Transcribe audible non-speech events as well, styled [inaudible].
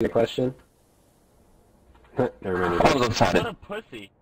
your question? [laughs] Never mind. I was What a pussy.